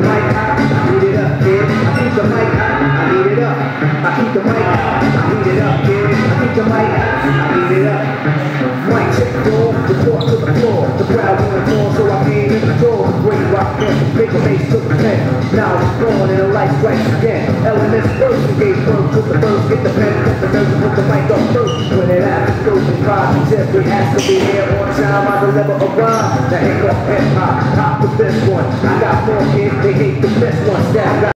mic hot, I heat it up, kid. I keep the mic I heat it up. I keep the mic I heat it up, kid. I keep the mic I heat it up. Mic check door, report to the floor. The crowd went on, so I came in the door. Great rock and big bass took the pen. Now it's gone and the light strikes again. Elements first and gave birth to the first. Get the pen, get the nerves, put the mic up first. To has to be here on time. I deliver a rhyme. Now hip hop, hip hop, hop with this one. I got more kids, they hate the best one. That